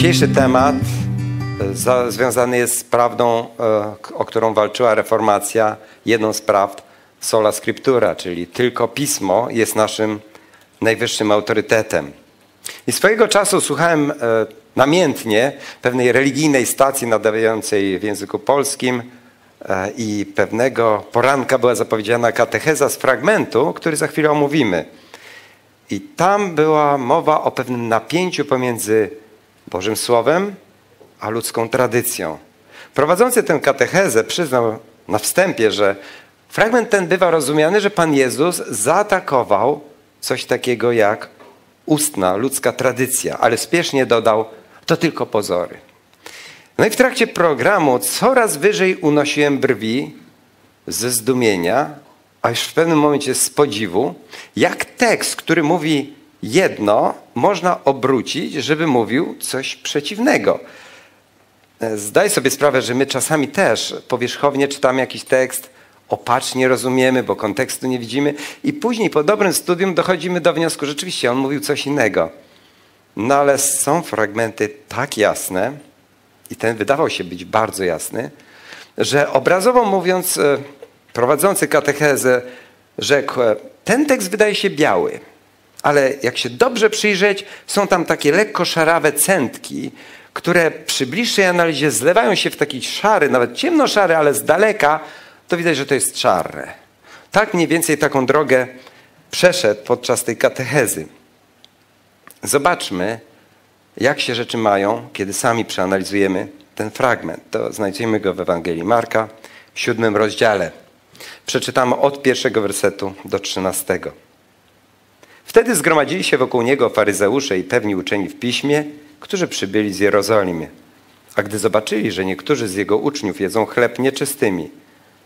Dzisiejszy temat e, związany jest z prawdą, e, o którą walczyła reformacja. Jedną z prawd sola scriptura, czyli tylko pismo jest naszym najwyższym autorytetem. I swojego czasu słuchałem e, namiętnie pewnej religijnej stacji nadawającej w języku polskim i pewnego poranka była zapowiedziana katecheza z fragmentu, który za chwilę omówimy. I tam była mowa o pewnym napięciu pomiędzy Bożym Słowem, a ludzką tradycją. Prowadzący tę katechezę przyznał na wstępie, że fragment ten bywa rozumiany, że Pan Jezus zaatakował coś takiego jak ustna ludzka tradycja, ale spiesznie dodał, to tylko pozory. No i w trakcie programu coraz wyżej unosiłem brwi ze zdumienia, a już w pewnym momencie z podziwu, jak tekst, który mówi jedno można obrócić, żeby mówił coś przeciwnego. Zdaj sobie sprawę, że my czasami też powierzchownie czytamy jakiś tekst, opacznie rozumiemy, bo kontekstu nie widzimy i później po dobrym studium dochodzimy do wniosku, że rzeczywiście on mówił coś innego. No ale są fragmenty tak jasne i ten wydawał się być bardzo jasny, że obrazowo mówiąc e, prowadzący katechezę rzekł, e, ten tekst wydaje się biały, ale jak się dobrze przyjrzeć, są tam takie lekko szarawe centki, które przy bliższej analizie zlewają się w taki szary, nawet ciemnoszary, ale z daleka, to widać, że to jest czarne. Tak mniej więcej taką drogę przeszedł podczas tej katechezy. Zobaczmy, jak się rzeczy mają, kiedy sami przeanalizujemy ten fragment. To znajdziemy go w Ewangelii Marka w siódmym rozdziale. Przeczytamy od pierwszego wersetu do trzynastego. Wtedy zgromadzili się wokół niego faryzeusze i pewni uczeni w piśmie, którzy przybyli z Jerozolimy. A gdy zobaczyli, że niektórzy z jego uczniów jedzą chleb nieczystymi,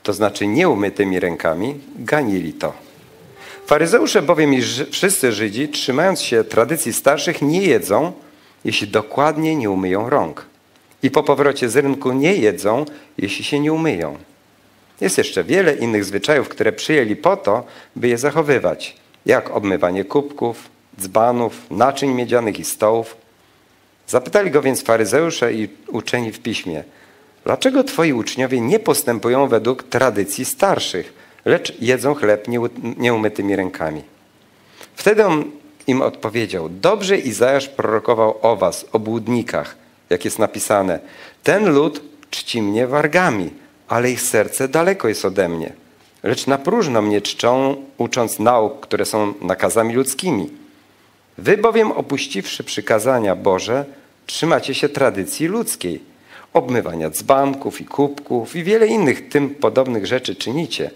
to znaczy nieumytymi rękami, ganili to. Faryzeusze bowiem i wszyscy Żydzi, trzymając się tradycji starszych, nie jedzą, jeśli dokładnie nie umyją rąk. I po powrocie z rynku nie jedzą, jeśli się nie umyją. Jest jeszcze wiele innych zwyczajów, które przyjęli po to, by je zachowywać jak obmywanie kubków, dzbanów, naczyń miedzianych i stołów. Zapytali go więc faryzeusze i uczeni w piśmie, dlaczego twoi uczniowie nie postępują według tradycji starszych, lecz jedzą chleb nieumytymi rękami? Wtedy on im odpowiedział, dobrze Izajasz prorokował o was, o błudnikach, jak jest napisane, ten lud czci mnie wargami, ale ich serce daleko jest ode mnie lecz na próżno mnie czczą, ucząc nauk, które są nakazami ludzkimi. Wy bowiem opuściwszy przykazania Boże, trzymacie się tradycji ludzkiej, obmywania dzbanków i kubków i wiele innych tym podobnych rzeczy czynicie.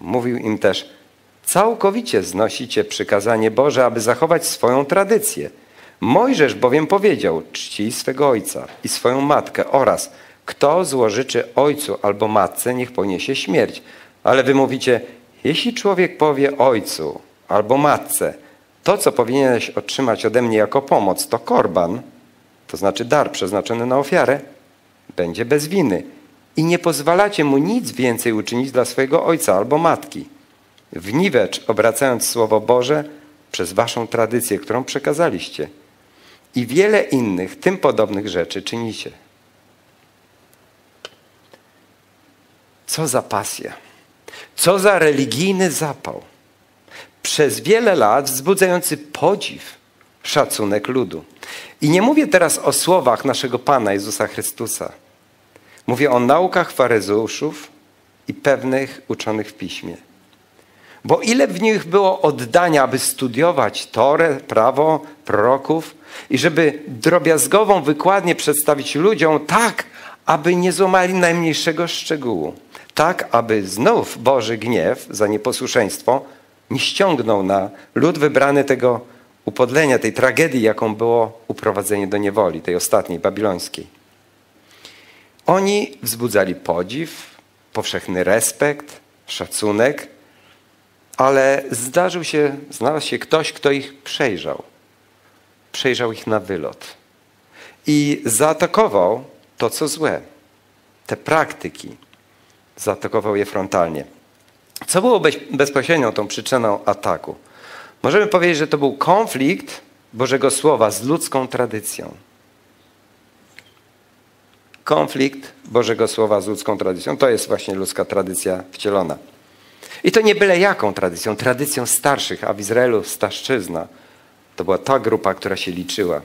Mówił im też, całkowicie znosicie przykazanie Boże, aby zachować swoją tradycję. Mojżesz bowiem powiedział, czci swego ojca i swoją matkę oraz kto złożyczy ojcu albo matce, niech poniesie śmierć. Ale wy mówicie, jeśli człowiek powie ojcu albo matce, to co powinieneś otrzymać ode mnie jako pomoc, to korban, to znaczy dar przeznaczony na ofiarę, będzie bez winy. I nie pozwalacie mu nic więcej uczynić dla swojego ojca albo matki. Wniwecz, obracając Słowo Boże przez waszą tradycję, którą przekazaliście. I wiele innych, tym podobnych rzeczy czynicie. Co za pasja. Co za religijny zapał. Przez wiele lat wzbudzający podziw, szacunek ludu. I nie mówię teraz o słowach naszego Pana Jezusa Chrystusa. Mówię o naukach faryzeuszów i pewnych uczonych w piśmie. Bo ile w nich było oddania, aby studiować Torę, prawo, proroków i żeby drobiazgową wykładnie przedstawić ludziom tak, aby nie złamali najmniejszego szczegółu tak aby znów Boży gniew za nieposłuszeństwo nie ściągnął na lud wybrany tego upodlenia, tej tragedii, jaką było uprowadzenie do niewoli, tej ostatniej, babilońskiej. Oni wzbudzali podziw, powszechny respekt, szacunek, ale zdarzył się, znalazł się ktoś, kto ich przejrzał. Przejrzał ich na wylot i zaatakował to, co złe, te praktyki, zaatakował je frontalnie. Co było bezpośrednią tą przyczyną ataku? Możemy powiedzieć, że to był konflikt Bożego Słowa z ludzką tradycją. konflikt Bożego Słowa z ludzką tradycją. To jest właśnie ludzka tradycja wcielona. I to nie byle jaką tradycją, tradycją starszych, a w Izraelu starszczyzna to była ta grupa, która się liczyła.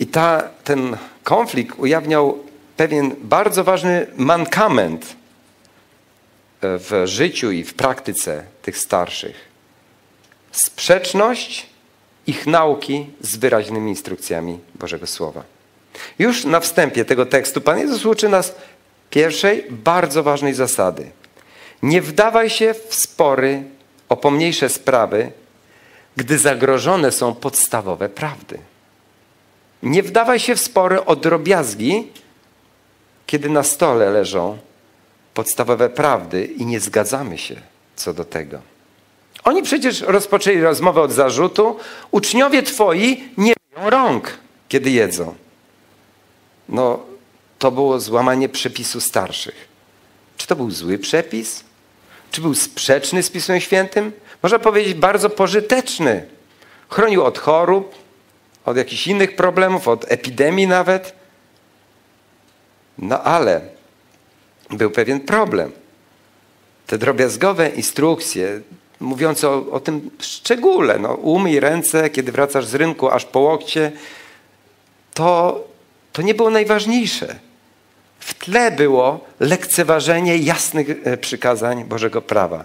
I ta, ten konflikt ujawniał pewien bardzo ważny mankament e, w życiu i w praktyce tych starszych. Sprzeczność ich nauki z wyraźnymi instrukcjami Bożego Słowa. Już na wstępie tego tekstu Pan Jezus uczy nas pierwszej, bardzo ważnej zasady. Nie wdawaj się w spory o pomniejsze sprawy, gdy zagrożone są podstawowe prawdy. Nie wdawaj się w spory o drobiazgi, kiedy na stole leżą podstawowe prawdy i nie zgadzamy się co do tego. Oni przecież rozpoczęli rozmowę od zarzutu. Uczniowie twoi nie mają rąk, kiedy jedzą. No, to było złamanie przepisu starszych. Czy to był zły przepis? Czy był sprzeczny z Pismem Świętym? Można powiedzieć bardzo pożyteczny. Chronił od chorób, od jakichś innych problemów, od epidemii nawet. No ale był pewien problem. Te drobiazgowe instrukcje mówiące o, o tym szczególe, no, umyj ręce, kiedy wracasz z rynku aż po łokcie, to, to nie było najważniejsze. W tle było lekceważenie jasnych e, przykazań Bożego prawa.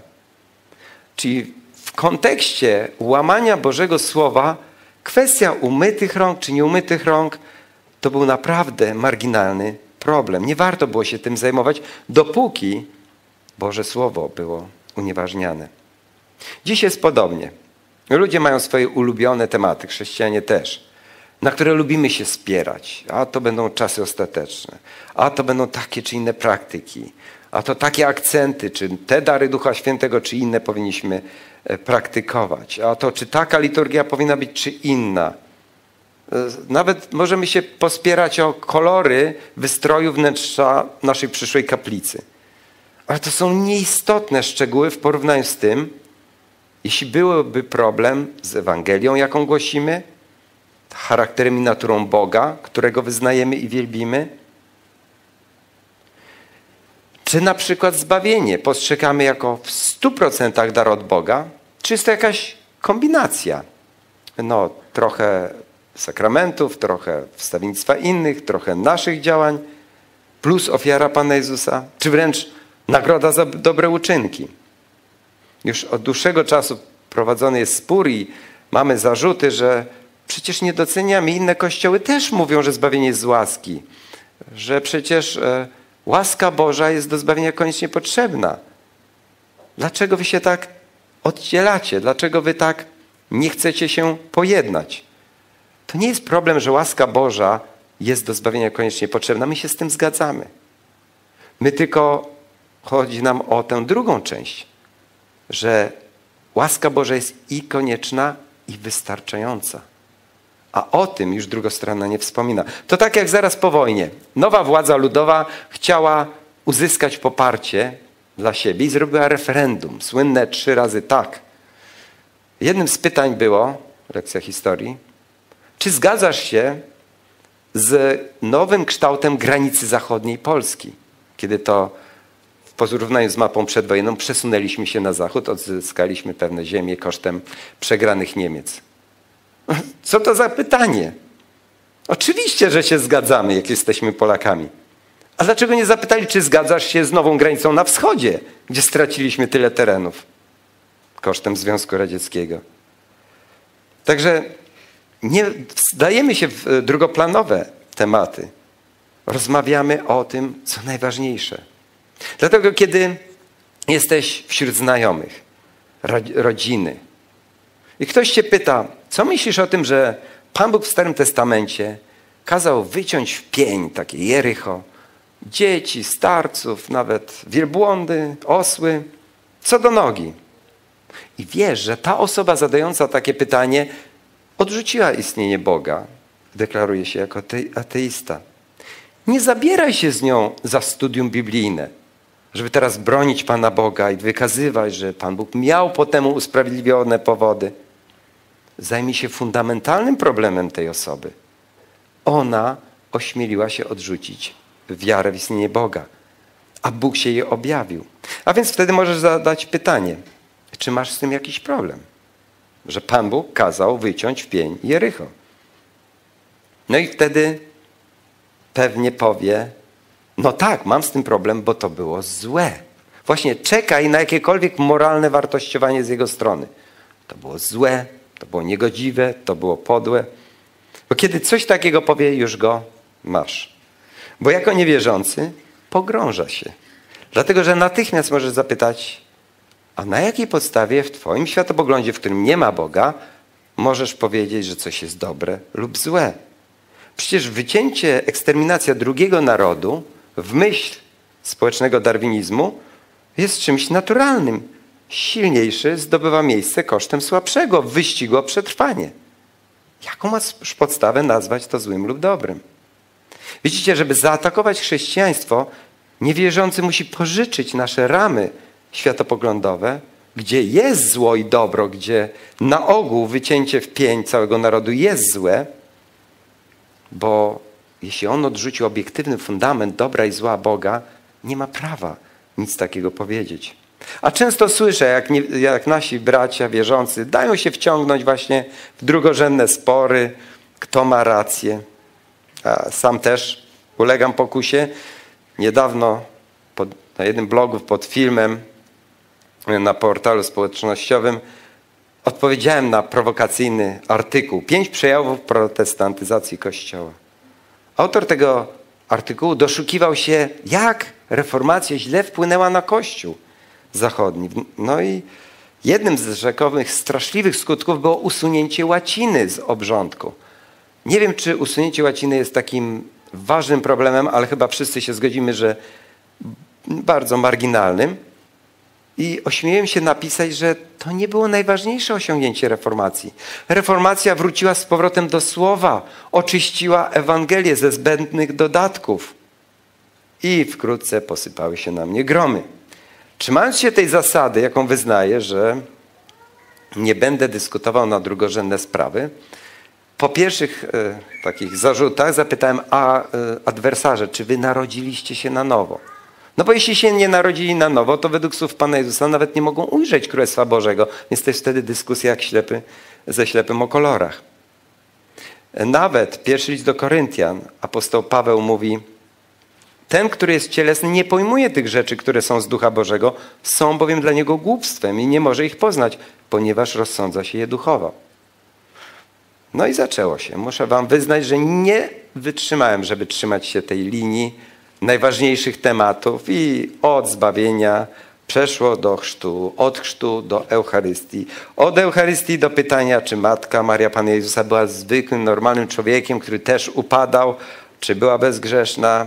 Czyli w kontekście łamania Bożego Słowa kwestia umytych rąk czy nieumytych rąk to był naprawdę marginalny problem. Nie warto było się tym zajmować, dopóki Boże Słowo było unieważniane. Dziś jest podobnie. Ludzie mają swoje ulubione tematy, chrześcijanie też, na które lubimy się spierać. A to będą czasy ostateczne, a to będą takie czy inne praktyki, a to takie akcenty, czy te dary Ducha Świętego, czy inne powinniśmy e, praktykować, a to czy taka liturgia powinna być, czy inna. E, nawet możemy się pospierać o kolory wystroju wnętrza naszej przyszłej kaplicy. Ale to są nieistotne szczegóły w porównaniu z tym, jeśli byłby problem z Ewangelią, jaką głosimy, charakterem i naturą Boga, którego wyznajemy i wielbimy, czy na przykład zbawienie postrzegamy jako w stu procentach dar od Boga, czy jest to jakaś kombinacja? No, trochę sakramentów, trochę wstawiennictwa innych, trochę naszych działań, plus ofiara Pana Jezusa, czy wręcz nagroda za dobre uczynki. Już od dłuższego czasu prowadzony jest spór i mamy zarzuty, że przecież nie doceniamy. Inne kościoły też mówią, że zbawienie jest z łaski. Że przecież e, łaska Boża jest do zbawienia koniecznie potrzebna. Dlaczego wy się tak oddzielacie? Dlaczego wy tak nie chcecie się pojednać? To nie jest problem, że łaska Boża jest do zbawienia koniecznie potrzebna. My się z tym zgadzamy. My tylko chodzi nam o tę drugą część że łaska Boża jest i konieczna, i wystarczająca. A o tym już druga strona nie wspomina. To tak jak zaraz po wojnie. Nowa władza ludowa chciała uzyskać poparcie dla siebie i zrobiła referendum. Słynne trzy razy tak. Jednym z pytań było, lekcja historii, czy zgadzasz się z nowym kształtem granicy zachodniej Polski? Kiedy to w porównaniu z mapą przedwojenną przesunęliśmy się na zachód, odzyskaliśmy pewne ziemie kosztem przegranych Niemiec. Co to za pytanie? Oczywiście, że się zgadzamy, jak jesteśmy Polakami. A dlaczego nie zapytali, czy zgadzasz się z nową granicą na wschodzie, gdzie straciliśmy tyle terenów kosztem Związku Radzieckiego? Także nie wdajemy się w drugoplanowe tematy. Rozmawiamy o tym, co najważniejsze. Dlatego, kiedy jesteś wśród znajomych, rodziny i ktoś cię pyta, co myślisz o tym, że Pan Bóg w Starym Testamencie kazał wyciąć w pień takie Jericho, dzieci, starców, nawet wielbłądy, osły, co do nogi. I wiesz, że ta osoba zadająca takie pytanie odrzuciła istnienie Boga. Deklaruje się jako ateista. Nie zabieraj się z nią za studium biblijne żeby teraz bronić Pana Boga i wykazywać, że Pan Bóg miał po temu usprawiedliwione powody. Zajmij się fundamentalnym problemem tej osoby. Ona ośmieliła się odrzucić wiarę w istnienie Boga, a Bóg się jej objawił. A więc wtedy możesz zadać pytanie, czy masz z tym jakiś problem? Że Pan Bóg kazał wyciąć w pień Jericho. No i wtedy pewnie powie, no tak, mam z tym problem, bo to było złe. Właśnie czekaj na jakiekolwiek moralne wartościowanie z jego strony. To było złe, to było niegodziwe, to było podłe. Bo kiedy coś takiego powie, już go masz. Bo jako niewierzący pogrąża się. Dlatego, że natychmiast możesz zapytać, a na jakiej podstawie w Twoim światopoglądzie, w którym nie ma Boga, możesz powiedzieć, że coś jest dobre lub złe? Przecież wycięcie, eksterminacja drugiego narodu w myśl społecznego darwinizmu jest czymś naturalnym. Silniejszy zdobywa miejsce kosztem słabszego wyścigu o przetrwanie. Jaką masz podstawę nazwać to złym lub dobrym? Widzicie, żeby zaatakować chrześcijaństwo, niewierzący musi pożyczyć nasze ramy światopoglądowe, gdzie jest zło i dobro, gdzie na ogół wycięcie w pień całego narodu jest złe, bo jeśli on odrzucił obiektywny fundament dobra i zła Boga, nie ma prawa nic takiego powiedzieć. A często słyszę, jak, nie, jak nasi bracia wierzący dają się wciągnąć właśnie w drugorzędne spory, kto ma rację. A sam też ulegam pokusie. Niedawno pod, na jednym blogu pod filmem na portalu społecznościowym odpowiedziałem na prowokacyjny artykuł. Pięć przejawów protestantyzacji Kościoła. Autor tego artykułu doszukiwał się, jak reformacja źle wpłynęła na Kościół zachodni. No i jednym z rzekowych straszliwych skutków było usunięcie łaciny z obrządku. Nie wiem, czy usunięcie łaciny jest takim ważnym problemem, ale chyba wszyscy się zgodzimy, że bardzo marginalnym. I ośmieliłem się napisać, że to nie było najważniejsze osiągnięcie reformacji. Reformacja wróciła z powrotem do słowa, oczyściła Ewangelię ze zbędnych dodatków. I wkrótce posypały się na mnie gromy. Trzymając się tej zasady, jaką wyznaję, że nie będę dyskutował na drugorzędne sprawy, po pierwszych e, takich zarzutach zapytałem a, e, adwersarze, czy wy narodziliście się na nowo? No bo jeśli się nie narodzili na nowo, to według słów Pana Jezusa nawet nie mogą ujrzeć Królestwa Bożego. Więc to jest wtedy dyskusja jak ślepy ze ślepym o kolorach. Nawet pierwszy list do Koryntian, apostoł Paweł mówi, ten, który jest cielesny, nie pojmuje tych rzeczy, które są z Ducha Bożego, są bowiem dla niego głupstwem i nie może ich poznać, ponieważ rozsądza się je duchowo. No i zaczęło się. Muszę wam wyznać, że nie wytrzymałem, żeby trzymać się tej linii najważniejszych tematów i od zbawienia przeszło do chrztu, od chrztu do Eucharystii, od Eucharystii do pytania, czy matka Maria Pana Jezusa była zwykłym, normalnym człowiekiem, który też upadał, czy była bezgrzeszna.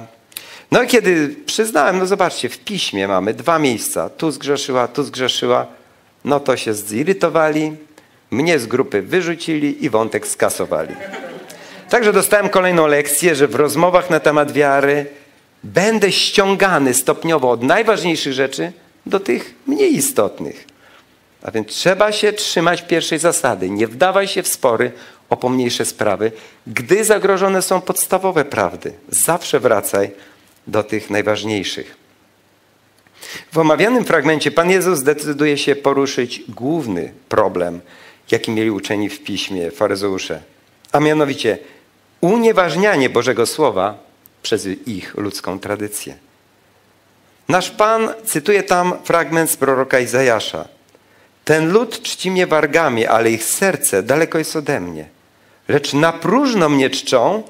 No i kiedy przyznałem, no zobaczcie, w piśmie mamy dwa miejsca, tu zgrzeszyła, tu zgrzeszyła, no to się zirytowali, mnie z grupy wyrzucili i wątek skasowali. Także dostałem kolejną lekcję, że w rozmowach na temat wiary będę ściągany stopniowo od najważniejszych rzeczy do tych mniej istotnych. A więc trzeba się trzymać pierwszej zasady. Nie wdawaj się w spory o pomniejsze sprawy, gdy zagrożone są podstawowe prawdy. Zawsze wracaj do tych najważniejszych. W omawianym fragmencie Pan Jezus decyduje się poruszyć główny problem, jaki mieli uczeni w piśmie, faryzeusze, a mianowicie unieważnianie Bożego Słowa przez ich ludzką tradycję. Nasz Pan cytuje tam fragment z proroka Izajasza. Ten lud czci mnie wargami, ale ich serce daleko jest ode mnie. Lecz na próżno mnie czczą,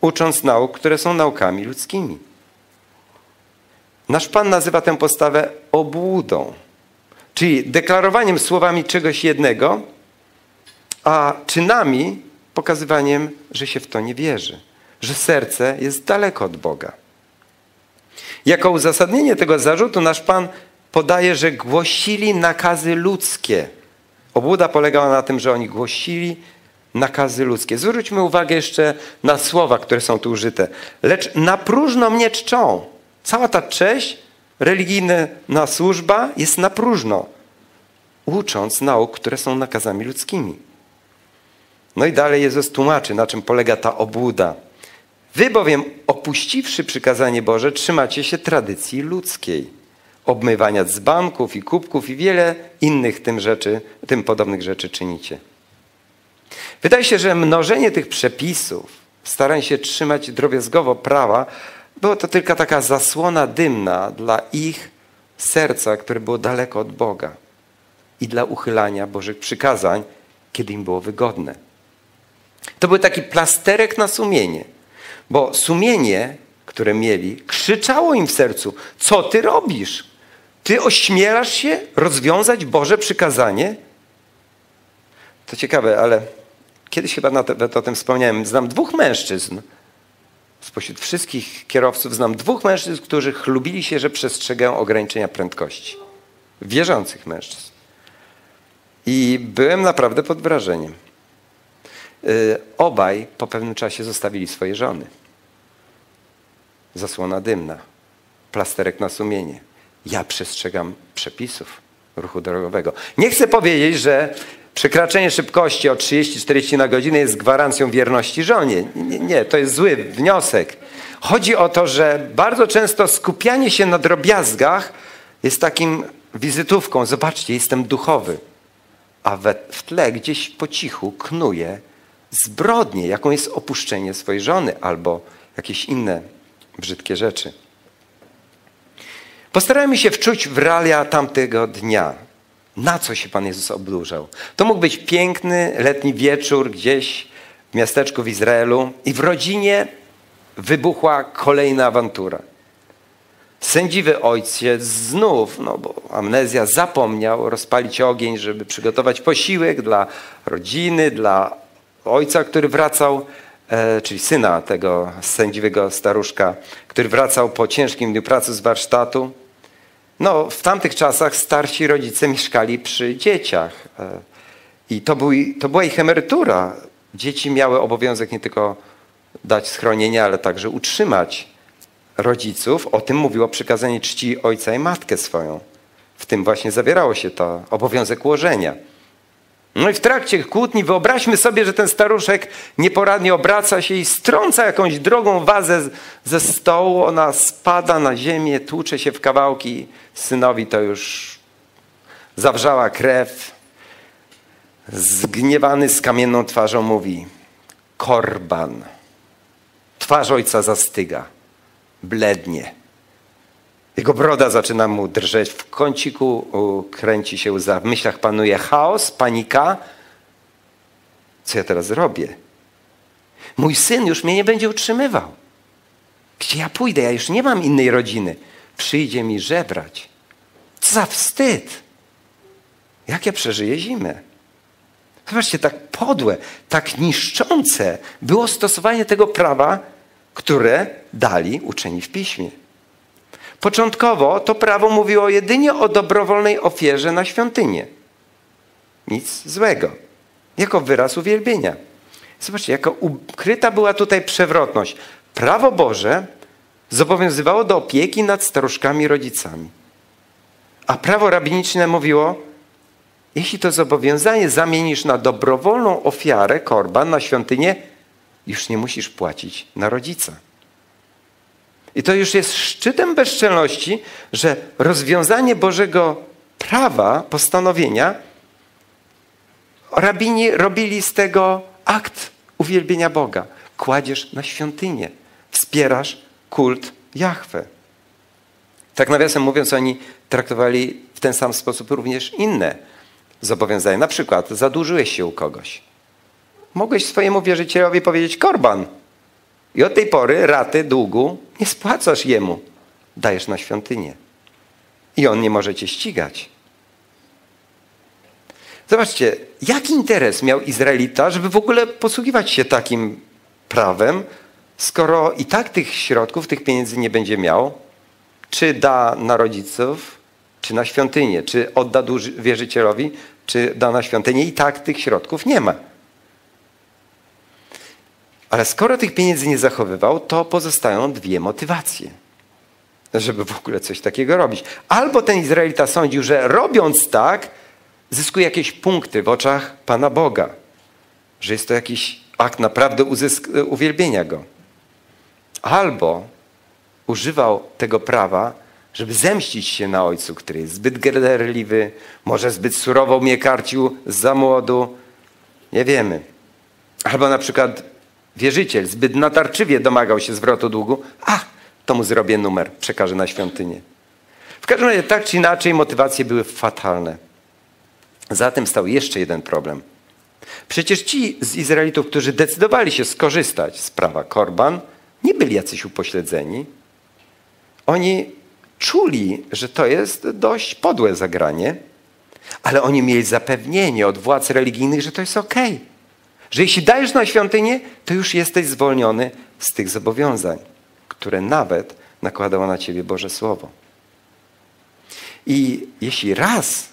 ucząc nauk, które są naukami ludzkimi. Nasz Pan nazywa tę postawę obłudą, czyli deklarowaniem słowami czegoś jednego, a czynami pokazywaniem, że się w to nie wierzy że serce jest daleko od Boga. Jako uzasadnienie tego zarzutu nasz Pan podaje, że głosili nakazy ludzkie. Obłuda polegała na tym, że oni głosili nakazy ludzkie. Zwróćmy uwagę jeszcze na słowa, które są tu użyte. Lecz na próżno mnie czczą. Cała ta cześć, religijna służba jest na próżno, ucząc nauk, które są nakazami ludzkimi. No i dalej Jezus tłumaczy, na czym polega ta obłuda. Wy bowiem, opuściwszy przykazanie Boże, trzymacie się tradycji ludzkiej, obmywania dzbanków i kubków i wiele innych tym, rzeczy, tym podobnych rzeczy czynicie. Wydaje się, że mnożenie tych przepisów, staranie się trzymać drobiazgowo prawa, było to tylko taka zasłona dymna dla ich serca, które było daleko od Boga i dla uchylania Bożych przykazań, kiedy im było wygodne. To był taki plasterek na sumienie, bo sumienie, które mieli, krzyczało im w sercu: Co ty robisz? Ty ośmielasz się rozwiązać Boże przykazanie? To ciekawe, ale kiedyś chyba nawet o tym wspomniałem. Znam dwóch mężczyzn. Spośród wszystkich kierowców znam dwóch mężczyzn, którzy chlubili się, że przestrzegają ograniczenia prędkości. Wierzących mężczyzn. I byłem naprawdę pod wrażeniem. Y, obaj po pewnym czasie zostawili swoje żony. Zasłona dymna, plasterek na sumienie. Ja przestrzegam przepisów ruchu drogowego. Nie chcę powiedzieć, że przekraczanie szybkości o 30-40 na godzinę jest gwarancją wierności żonie. Nie, nie, to jest zły wniosek. Chodzi o to, że bardzo często skupianie się na drobiazgach jest takim wizytówką. Zobaczcie, jestem duchowy. A we, w tle gdzieś po cichu knuje zbrodnię, jaką jest opuszczenie swojej żony albo jakieś inne brzydkie rzeczy. Postarajmy się wczuć w realia tamtego dnia. Na co się Pan Jezus obdurzał? To mógł być piękny letni wieczór gdzieś w miasteczku w Izraelu i w rodzinie wybuchła kolejna awantura. Sędziwy ojciec znów, no bo amnezja, zapomniał rozpalić ogień, żeby przygotować posiłek dla rodziny, dla ojca, który wracał, czyli syna tego sędziwego staruszka, który wracał po ciężkim dniu pracy z warsztatu. No, w tamtych czasach starsi rodzice mieszkali przy dzieciach. E, I to, był, to była ich emerytura. Dzieci miały obowiązek nie tylko dać schronienie, ale także utrzymać rodziców. O tym mówiło przykazanie czci ojca i matkę swoją. W tym właśnie zawierało się to obowiązek łożenia. No i w trakcie kłótni wyobraźmy sobie, że ten staruszek nieporadnie obraca się i strąca jakąś drogą wazę ze stołu. Ona spada na ziemię, tłucze się w kawałki. Synowi to już zawrzała krew. Zgniewany z kamienną twarzą mówi: Korban. Twarz ojca zastyga, blednie. Jego broda zaczyna mu drżeć, w kąciku kręci się łza. W myślach panuje chaos, panika. Co ja teraz zrobię? Mój syn już mnie nie będzie utrzymywał. Gdzie ja pójdę? Ja już nie mam innej rodziny. Przyjdzie mi żebrać. Co za wstyd. Jak ja przeżyję zimę? Zobaczcie, tak podłe, tak niszczące było stosowanie tego prawa, które dali uczeni w piśmie. Początkowo to prawo mówiło jedynie o dobrowolnej ofierze na świątynię. Nic złego. Jako wyraz uwielbienia. Zobaczcie, jako ukryta była tutaj przewrotność. Prawo Boże zobowiązywało do opieki nad staruszkami rodzicami. A prawo rabiniczne mówiło, jeśli to zobowiązanie zamienisz na dobrowolną ofiarę, korban, na świątynię, już nie musisz płacić na rodzica. I to już jest szczytem bezczelności, że rozwiązanie Bożego prawa, postanowienia, rabini robili z tego akt uwielbienia Boga. Kładziesz na świątynię, wspierasz kult Jahwe. Tak nawiasem mówiąc, oni traktowali w ten sam sposób również inne zobowiązania. Na przykład zadłużyłeś się u kogoś. Mogłeś swojemu wierzycielowi powiedzieć korban. I od tej pory raty długu nie spłacasz jemu. Dajesz na świątynię. I on nie może cię ścigać. Zobaczcie, jaki interes miał Izraelita, żeby w ogóle posługiwać się takim prawem, skoro i tak tych środków, tych pieniędzy nie będzie miał, czy da na rodziców, czy na świątynię, czy odda wierzycielowi, czy da na świątynię, i tak tych środków nie ma. Ale skoro tych pieniędzy nie zachowywał, to pozostają dwie motywacje, żeby w ogóle coś takiego robić. Albo ten Izraelita sądził, że robiąc tak, zyskuje jakieś punkty w oczach Pana Boga, że jest to jakiś akt naprawdę uzysk- uwielbienia Go. albo używał tego prawa, żeby zemścić się na ojcu, który jest zbyt gerderliwy, może zbyt surowo mnie karcił za młodu. Nie wiemy. Albo na przykład wierzyciel zbyt natarczywie domagał się zwrotu długu. A, to mu zrobię numer, przekażę na świątynię. W każdym razie tak czy inaczej motywacje były fatalne. Za tym stał jeszcze jeden problem. Przecież ci z Izraelitów, którzy decydowali się skorzystać z prawa korban, nie byli jacyś upośledzeni. Oni czuli, że to jest dość podłe zagranie, ale oni mieli zapewnienie od władz religijnych, że to jest ok. Że jeśli dajesz na świątynię, to już jesteś zwolniony z tych zobowiązań, które nawet nakładało na ciebie Boże Słowo. I jeśli raz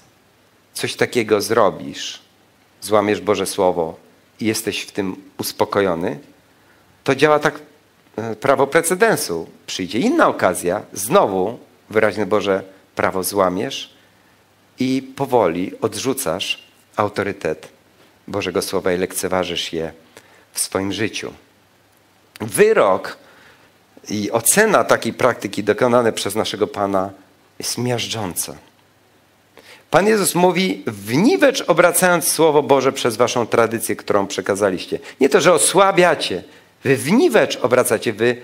coś takiego zrobisz, złamiesz Boże Słowo i jesteś w tym uspokojony, to działa tak e, prawo precedensu. Przyjdzie inna okazja, znowu wyraźne Boże prawo złamiesz i powoli odrzucasz autorytet Bożego Słowa i lekceważysz je w swoim życiu. Wyrok i ocena takiej praktyki dokonane przez naszego Pana jest miażdżąca. Pan Jezus mówi, wniwecz obracając Słowo Boże przez waszą tradycję, którą przekazaliście. Nie to, że osłabiacie, wy wniwecz obracacie, wy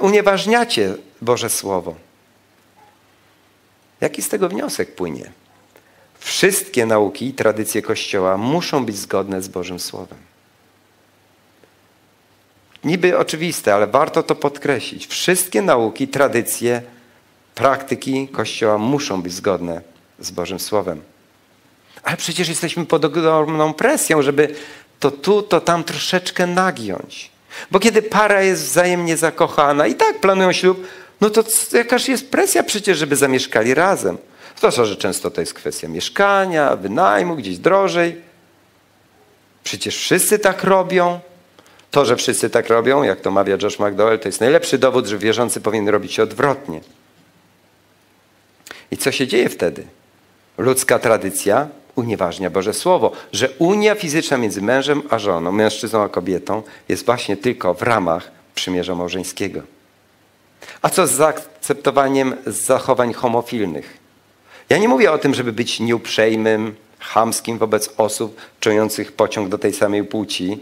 unieważniacie Boże Słowo. Jaki z tego wniosek płynie? Wszystkie nauki i tradycje Kościoła muszą być zgodne z Bożym Słowem. Niby oczywiste, ale warto to podkreślić. Wszystkie nauki, tradycje, praktyki Kościoła muszą być zgodne z Bożym Słowem. Ale przecież jesteśmy pod ogromną presją, żeby to tu, to tam troszeczkę nagiąć. Bo kiedy para jest wzajemnie zakochana i tak planują ślub, no to jakaż jest presja przecież, żeby zamieszkali razem. Zwłaszcza, że często to jest kwestia mieszkania, wynajmu, gdzieś drożej. Przecież wszyscy tak robią. To, że wszyscy tak robią, jak to mawia Josh McDowell, to jest najlepszy dowód, że wierzący powinien robić odwrotnie. I co się dzieje wtedy? Ludzka tradycja unieważnia Boże Słowo, że unia fizyczna między mężem a żoną, mężczyzną a kobietą jest właśnie tylko w ramach przymierza małżeńskiego. A co z zaakceptowaniem zachowań homofilnych? Ja nie mówię o tym, żeby być nieuprzejmym, chamskim wobec osób czujących pociąg do tej samej płci.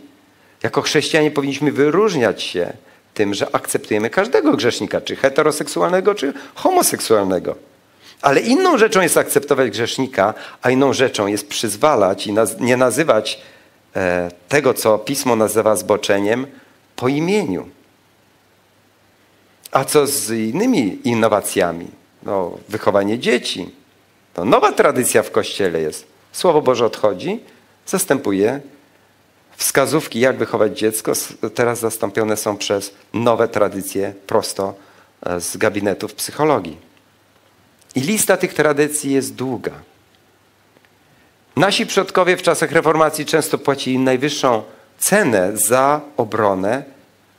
Jako chrześcijanie powinniśmy wyróżniać się tym, że akceptujemy każdego grzesznika, czy heteroseksualnego, czy homoseksualnego. Ale inną rzeczą jest akceptować grzesznika, a inną rzeczą jest przyzwalać i naz nie nazywać e, tego, co pismo nazywa zboczeniem, po imieniu. A co z innymi innowacjami? No, wychowanie dzieci. To nowa tradycja w Kościele jest. Słowo Boże odchodzi, zastępuje wskazówki, jak wychować dziecko, teraz zastąpione są przez nowe tradycje prosto e, z gabinetów psychologii. I lista tych tradycji jest długa. Nasi przodkowie w czasach reformacji często płacili najwyższą cenę za obronę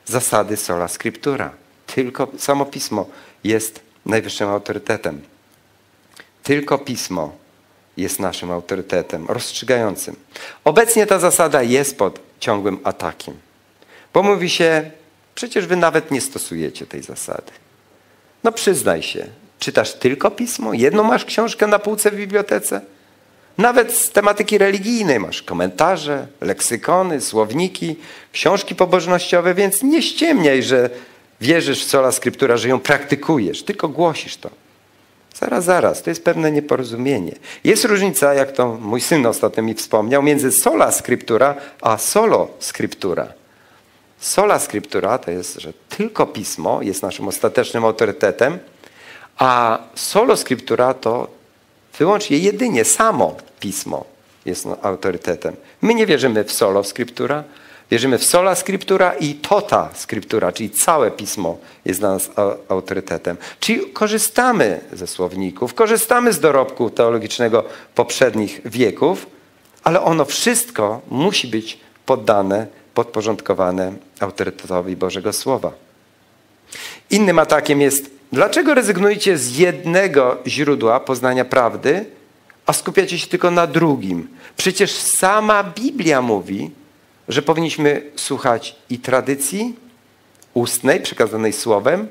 zasady sola scriptura. Tylko samo pismo jest najwyższym autorytetem. Tylko pismo jest naszym autorytetem rozstrzygającym. Obecnie ta zasada jest pod ciągłym atakiem. Bo mówi się, przecież wy nawet nie stosujecie tej zasady. No przyznaj się, czytasz tylko pismo? Jedną masz książkę na półce w bibliotece? Nawet z tematyki religijnej masz komentarze, leksykony, słowniki, książki pobożnościowe, więc nie ściemniaj, że wierzysz w sola skryptura, że ją praktykujesz, tylko głosisz to. Zaraz, zaraz, to jest pewne nieporozumienie. Jest różnica, jak to mój syn ostatnio mi wspomniał, między sola scriptura a solo scriptura. Sola scriptura to jest, że tylko pismo jest naszym ostatecznym autorytetem, a solo scriptura to wyłącznie jedynie samo pismo jest autorytetem. My nie wierzymy w solo scriptura, Wierzymy w sola scriptura i tota scriptura, czyli całe pismo jest dla nas autorytetem. Czyli korzystamy ze słowników, korzystamy z dorobku teologicznego poprzednich wieków, ale ono wszystko musi być poddane, podporządkowane autorytetowi Bożego Słowa. Innym atakiem jest, dlaczego rezygnujecie z jednego źródła poznania prawdy, a skupiacie się tylko na drugim? Przecież sama Biblia mówi, że powinniśmy słuchać i tradycji, ustnej, przekazanej słowem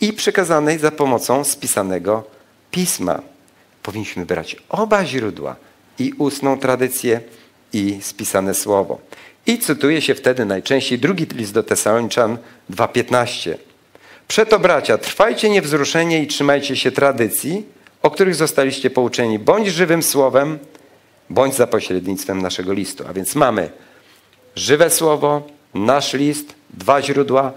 i przekazanej za pomocą spisanego pisma. Powinniśmy brać oba źródła, i ustną tradycję, i spisane słowo. I cytuje się wtedy najczęściej drugi list do Tesaloniczan 2,15. Przeto bracia, trwajcie niewzruszenie i trzymajcie się tradycji, o których zostaliście pouczeni, bądź żywym słowem, bądź za pośrednictwem naszego listu. A więc mamy żywe słowo, nasz list, dwa źródła,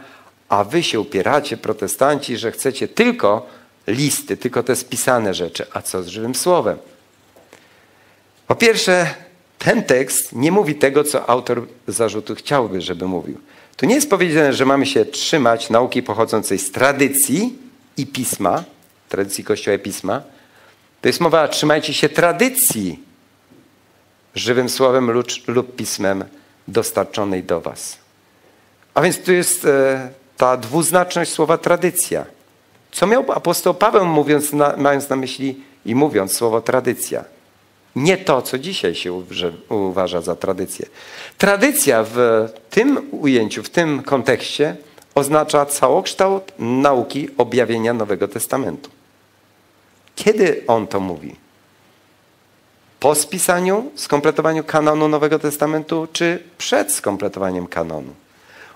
a wy się upieracie, protestanci, że chcecie tylko listy, tylko te spisane rzeczy. A co z żywym słowem? Po pierwsze, ten tekst nie mówi tego, co autor zarzutu chciałby, żeby mówił. Tu nie jest powiedziane, że mamy się trzymać nauki pochodzącej z tradycji i pisma, tradycji Kościoła i pisma. To jest mowa, trzymajcie się tradycji żywym słowem lub, lub pismem dostarczonej do was. A więc tu jest e, ta dwuznaczność słowa tradycja. Co miał apostoł Paweł mówiąc na, mając na myśli i mówiąc słowo tradycja? Nie to, co dzisiaj się uważa za tradycję. Tradycja w tym ujęciu, w tym kontekście oznacza całokształt nauki objawienia Nowego Testamentu. Kiedy on to mówi? Po spisaniu, skompletowaniu kanonu Nowego Testamentu, czy przed skompletowaniem kanonu?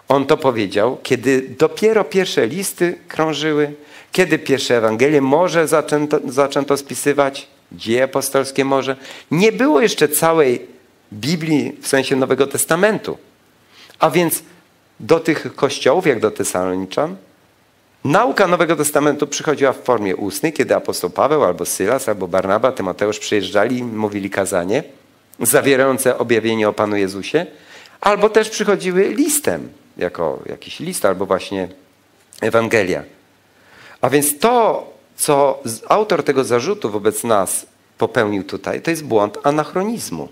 On to powiedział, kiedy dopiero pierwsze listy krążyły, kiedy pierwsze Ewangelie może zaczęto, zaczęto spisywać, dzieje apostolskie może. Nie było jeszcze całej Biblii w sensie Nowego Testamentu. A więc do tych kościołów, jak do Tesaloniczan, nauka Nowego Testamentu przychodziła w formie ustnej, kiedy apostoł Paweł albo Sylas, albo Barnaba, Tymoteusz przyjeżdżali i mówili kazanie zawierające objawienie o Panu Jezusie, albo też przychodziły listem, jako jakiś list, albo właśnie Ewangelia. A więc to, co autor tego zarzutu wobec nas popełnił tutaj, to jest błąd anachronizmu.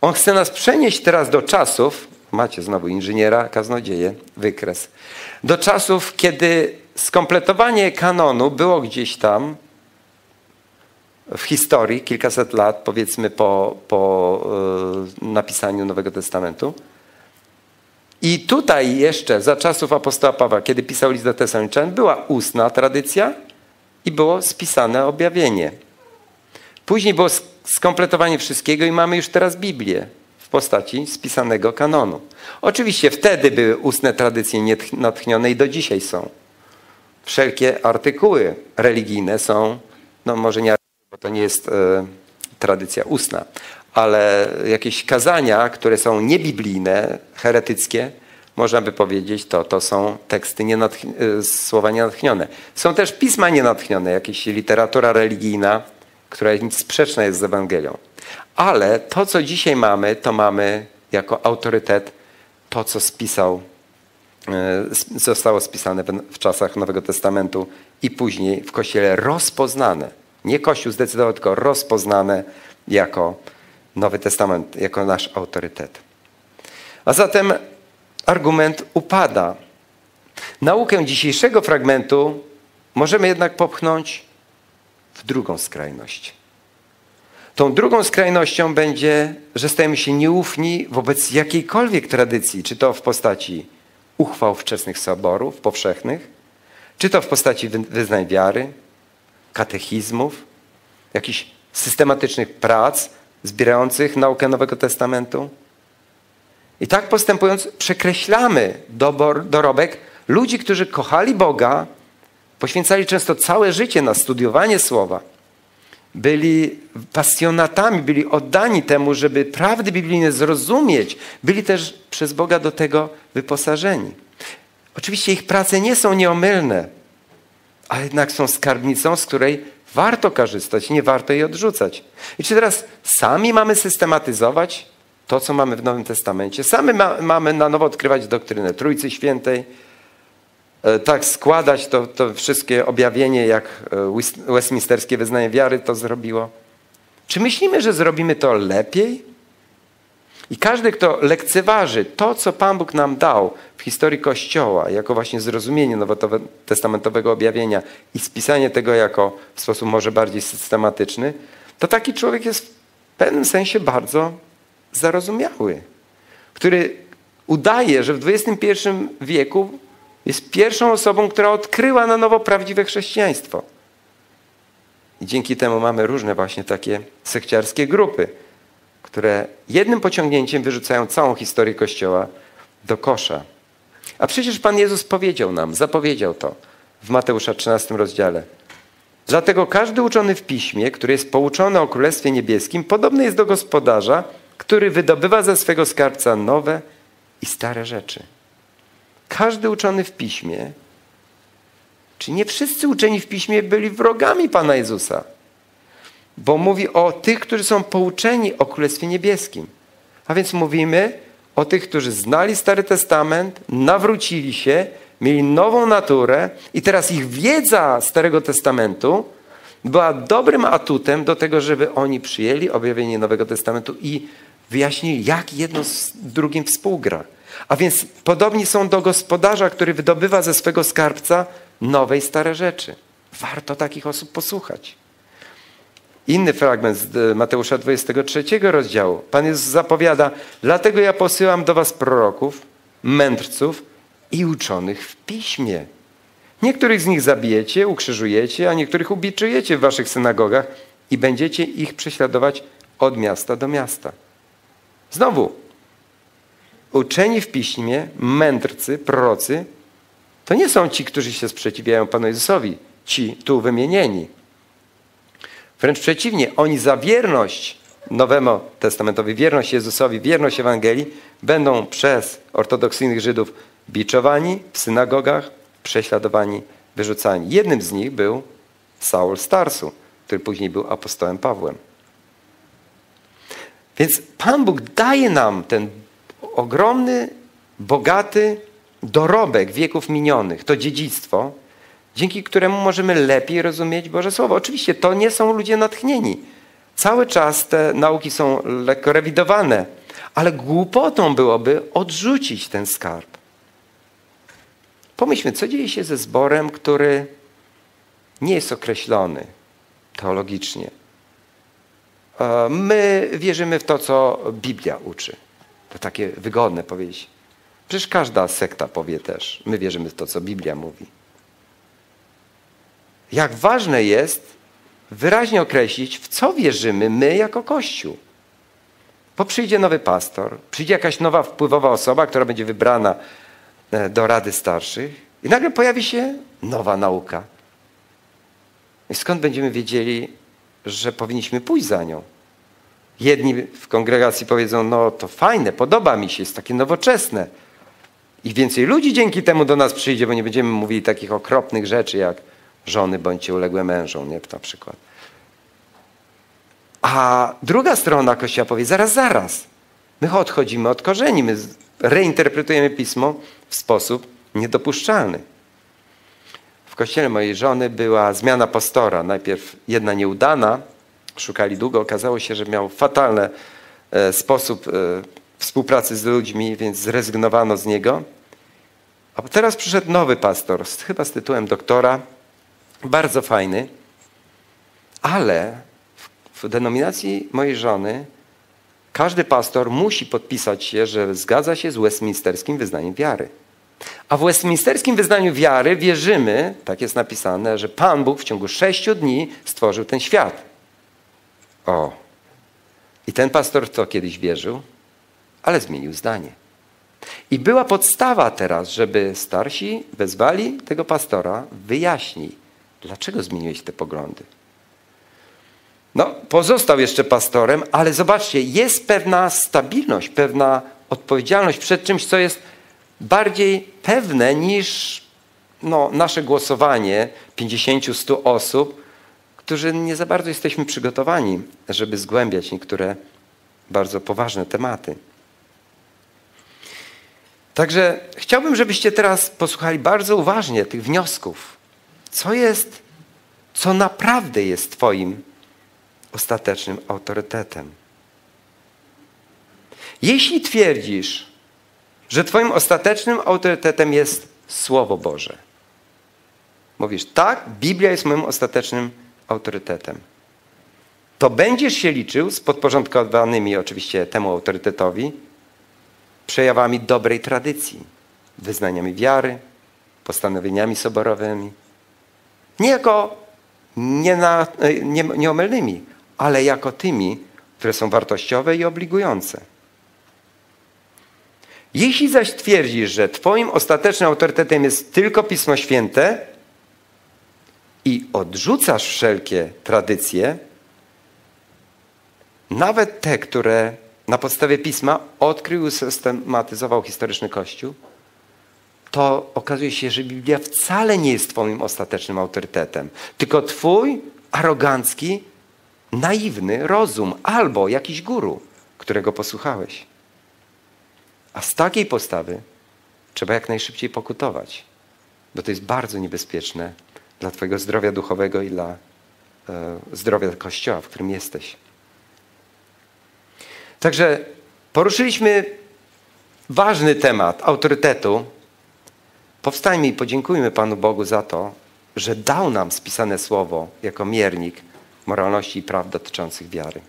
On chce nas przenieść teraz do czasów, macie znowu inżyniera, kaznodzieje, wykres, do czasów, kiedy skompletowanie kanonu było gdzieś tam w historii, kilkaset lat, powiedzmy po, po yy, napisaniu Nowego Testamentu. I tutaj jeszcze za czasów apostoła Pawła, kiedy pisał list do Tesaloniczan, była ustna tradycja i było spisane objawienie. Później było skompletowanie wszystkiego i mamy już teraz Biblię postaci spisanego kanonu. Oczywiście wtedy były ustne tradycje natchnione i do dzisiaj są. Wszelkie artykuły religijne są, no może nie, bo to nie jest e, tradycja ustna, ale jakieś kazania, które są niebiblijne, heretyckie, można by powiedzieć, to, to są teksty nienatch- e, słowa nienatchnione. Są też pisma nienatchnione, jakieś literatura religijna, która sprzeczna jest z Ewangelią. Ale to, co dzisiaj mamy, to mamy jako autorytet to, co spisał, e, zostało spisane w czasach Nowego Testamentu i później w Kościele rozpoznane. Nie Kościół zdecydował, tylko rozpoznane jako Nowy Testament, jako nasz autorytet. A zatem argument upada. Naukę dzisiejszego fragmentu możemy jednak popchnąć w drugą skrajność. Tą drugą skrajnością będzie, że stajemy się nieufni wobec jakiejkolwiek tradycji, czy to w postaci uchwał wczesnych soborów powszechnych, czy to w postaci wyznań wiary, katechizmów, jakichś systematycznych prac zbierających naukę Nowego Testamentu. I tak postępując, przekreślamy dobor, dorobek ludzi, którzy kochali Boga, poświęcali często całe życie na studiowanie słowa byli pasjonatami, byli oddani temu, żeby prawdy biblijne zrozumieć, byli też przez Boga do tego wyposażeni. Oczywiście ich prace nie są nieomylne, a jednak są skarbnicą, z której warto korzystać, nie warto jej odrzucać. I czy teraz sami mamy systematyzować to, co mamy w Nowym Testamencie? Sami ma, mamy na nowo odkrywać doktrynę Trójcy Świętej, tak składać to, to wszystkie objawienie, jak e, westminsterskie wyznanie wiary to zrobiło? Czy myślimy, że zrobimy to lepiej? I każdy, kto lekceważy to, co Pan Bóg nam dał w historii Kościoła, jako właśnie zrozumienie nowotestamentowego objawienia i spisanie tego jako w sposób może bardziej systematyczny, to taki człowiek jest w pewnym sensie bardzo zarozumiały, który udaje, że w XXI wieku Jest pierwszą osobą, która odkryła na nowo prawdziwe chrześcijaństwo. I dzięki temu mamy różne właśnie takie sekciarskie grupy, które jednym pociągnięciem wyrzucają całą historię Kościoła do kosza. A przecież Pan Jezus powiedział nam, zapowiedział to w Mateusza 13 rozdziale. Dlatego każdy uczony w piśmie, który jest pouczony o Królestwie Niebieskim, podobny jest do gospodarza, który wydobywa ze swego skarbca nowe i stare rzeczy. Każdy uczony w piśmie, czy nie wszyscy uczeni w piśmie byli wrogami Pana Jezusa, bo mówi o tych, którzy są pouczeni o Królestwie Niebieskim. A więc mówimy o tych, którzy znali Stary Testament, nawrócili się, mieli nową naturę i teraz ich wiedza Starego Testamentu była dobrym atutem do tego, żeby oni przyjęli objawienie Nowego Testamentu i wyjaśnili, jak jedno z drugim współgra. A więc podobni są do gospodarza, który wydobywa ze swego skarbca nowe i stare rzeczy. Warto takich osób posłuchać. Inny fragment z Mateusza 23 rozdziału. Pan Jezus zapowiada, dlatego ja posyłam do was proroków, mędrców i uczonych w piśmie. Niektórych z nich zabijecie, ukrzyżujecie, a niektórych ubiczujecie w waszych synagogach i będziecie ich prześladować od miasta do miasta. Znowu, uczeni w piśmie, mędrcy, prorocy, to nie są ci, którzy się sprzeciwiają Panu Jezusowi, ci tu wymienieni. Wręcz przeciwnie, oni za wierność Nowemu Testamentowi, wierność Jezusowi, wierność Ewangelii będą przez ortodoksyjnych Żydów biczowani w synagogach, prześladowani, wyrzucani. Jednym z nich był Saul Starsu, który później był apostołem Pawłem. Więc Pan Bóg daje nam ten ogromny, bogaty dorobek wieków minionych, to dziedzictwo, dzięki któremu możemy lepiej rozumieć Boże Słowo. Oczywiście to nie są ludzie natchnieni. Cały czas te nauki są lekko rewidowane, ale głupotą byłoby odrzucić ten skarb. Pomyślmy, co dzieje się ze zborem, który nie jest określony teologicznie. E, my wierzymy w to, co Biblia uczy. To takie wygodne powiedzieć. Przecież każda sekta powie też. My wierzymy w to, co Biblia mówi. Jak ważne jest wyraźnie określić, w co wierzymy my jako Kościół. Bo przyjdzie nowy pastor, przyjdzie jakaś nowa wpływowa osoba, która będzie wybrana e, do Rady Starszych i nagle pojawi się nowa nauka. I skąd będziemy wiedzieli, że powinniśmy pójść za nią? Jedni w kongregacji powiedzą, no to fajne, podoba mi się, jest takie nowoczesne. I więcej ludzi dzięki temu do nas przyjdzie, bo nie będziemy mówili takich okropnych rzeczy jak żony bądźcie uległe mężom, nie? Na przykład. A druga strona Kościoła powie, zaraz, zaraz. My odchodzimy od korzeni, my reinterpretujemy Pismo w sposób niedopuszczalny. W kościele mojej żony była zmiana pastora. Najpierw jedna nieudana, szukali długo, okazało się, że miał fatalny e, sposób e, współpracy z ludźmi, więc zrezygnowano z niego. A teraz przyszedł nowy pastor, chyba z tytułem doktora, bardzo fajny, ale w denominacji mojej żony każdy pastor musi podpisać się, że zgadza się z westminsterskim wyznaniem wiary. A w westminsterskim wyznaniu wiary wierzymy, tak jest napisane, że Pan Bóg w ciągu sześciu dni stworzył ten świat. O. I ten pastor to kiedyś wierzył, ale zmienił zdanie. I była podstawa teraz, żeby starsi wezwali tego pastora, wyjaśnij, dlaczego zmieniłeś te poglądy. No, pozostał jeszcze pastorem, ale zobaczcie, jest pewna stabilność, pewna odpowiedzialność przed czymś, co jest bardziej pewne niż no, nasze głosowanie 50-100 osób, którzy nie za bardzo jesteśmy przygotowani, żeby zgłębiać niektóre bardzo poważne tematy. Także chciałbym, żebyście teraz posłuchali bardzo uważnie tych wniosków. Co jest, co naprawdę jest Twoim ostatecznym autorytetem? Jeśli twierdzisz, że Twoim ostatecznym autorytetem jest Słowo Boże, mówisz, tak, Biblia jest moim ostatecznym autorytetem, to będziesz się liczył z podporządkowanymi oczywiście temu autorytetowi przejawami dobrej tradycji, wyznaniami wiary, postanowieniami soborowymi. Nie jako niena, nie, nieomylnymi, ale jako tymi, które są wartościowe i obligujące. Jeśli zaś twierdzisz, że Twoim ostatecznym autorytetem jest tylko Pismo Święte i odrzucasz wszelkie tradycje, nawet te, które na podstawie Pisma odkrył i systematyzował historyczny Kościół, to okazuje się, że Biblia wcale nie jest Twoim ostatecznym autorytetem, tylko Twój arogancki, naiwny rozum albo jakiś guru, którego posłuchałeś. A z takiej postawy trzeba jak najszybciej pokutować, bo to jest bardzo niebezpieczne dla Twojego zdrowia duchowego i dla e, zdrowia Kościoła, w którym jesteś. Także poruszyliśmy ważny temat autorytetu. Powstajmy i podziękujmy Panu Bogu za to, że dał nam spisane słowo jako miernik moralności i praw dotyczących wiary.